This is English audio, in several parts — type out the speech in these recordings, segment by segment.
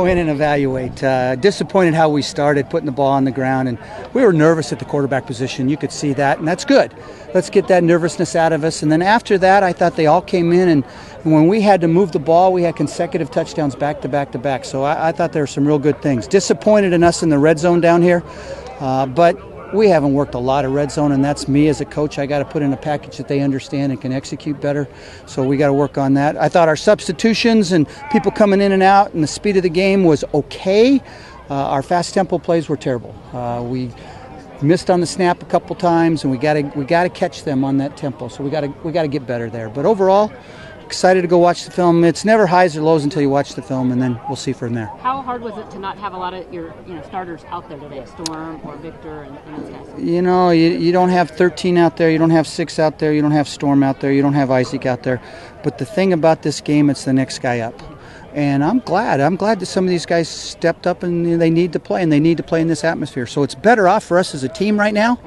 Go in and evaluate. Uh, disappointed how we started putting the ball on the ground, and we were nervous at the quarterback position. You could see that, and that's good. Let's get that nervousness out of us. And then after that, I thought they all came in, and when we had to move the ball, we had consecutive touchdowns back to back to back. So I, I thought there were some real good things. Disappointed in us in the red zone down here, uh, but we haven't worked a lot of red zone, and that's me as a coach. I got to put in a package that they understand and can execute better. So we got to work on that. I thought our substitutions and people coming in and out and the speed of the game was okay. Uh, our fast tempo plays were terrible. Uh, we missed on the snap a couple times, and we got to we got to catch them on that tempo. So we got to we got to get better there. But overall excited to go watch the film. It's never highs or lows until you watch the film, and then we'll see from there. How hard was it to not have a lot of your you know starters out there today, Storm or Victor and, and those guys? You know, you, you don't have 13 out there, you don't have six out there, you don't have Storm out there, you don't have Isaac out there. But the thing about this game, it's the next guy up. And I'm glad. I'm glad that some of these guys stepped up and they need to play, and they need to play in this atmosphere. So it's better off for us as a team right now.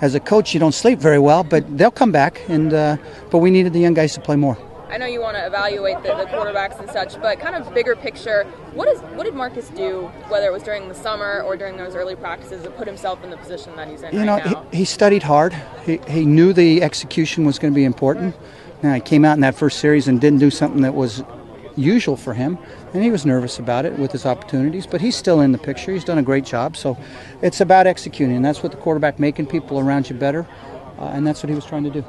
As a coach, you don't sleep very well, but they'll come back. And uh, but we needed the young guys to play more. I know you want to evaluate the, the, quarterbacks and such, but kind of bigger picture, what is what did Marcus do, whether it was during the summer or during those early practices, to put himself in the position that he's in you right know, now? He, he studied hard. He, he knew the execution was going to be important. Now, he came out in that first series and didn't do something that was usual for him, and he was nervous about it with his opportunities, but he's still in the picture. He's done a great job. So it's about executing, and that's what the quarterback, making people around you better, uh, and that's what he was trying to do.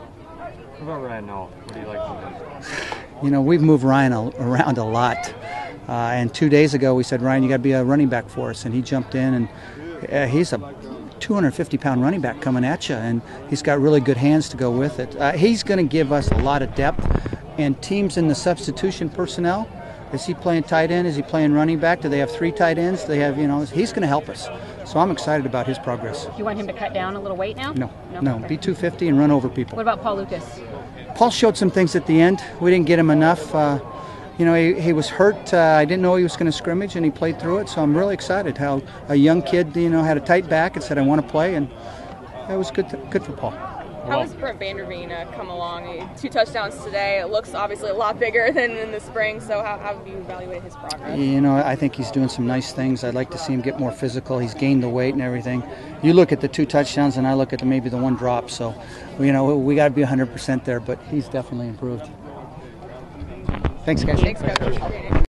What about Ryan Nall? What do you like from him? You know, we've moved Ryan around a lot. Uh, and two days ago, we said, Ryan, you got to be a running back for us. And he jumped in, and uh, he's a 250 pound running back coming at you, and he's got really good hands to go with it. Uh, he's going to give us a lot of depth. And teams in the substitution personnel, is he playing tight end? Is he playing running back? Do they have three tight ends? Do they have, you know, he's going to help us. So I'm excited about his progress. You want him to cut down a little weight now? No, no, no. Okay. Be 250 and run over people. What about Paul Lucas? Paul showed some things at the end. We didn't get him enough. Uh, you know, he, he was hurt. Uh, I didn't know he was going to scrimmage, and he played through it. So I'm really excited how a young kid, you know, had a tight back and said, "I want to play," and that was good. To, good for Paul. How has Brett Vanderveen uh, come along? Two touchdowns today. It looks obviously a lot bigger than in the spring. So how, how do you evaluate his progress? You know, I think he's doing some nice things. I'd like to see him get more physical. He's gained the weight and everything. You look at the two touchdowns, and I look at the, maybe the one drop. So, you know, we got to be 100% there, but he's definitely improved. Thanks, guys. Thanks, coach.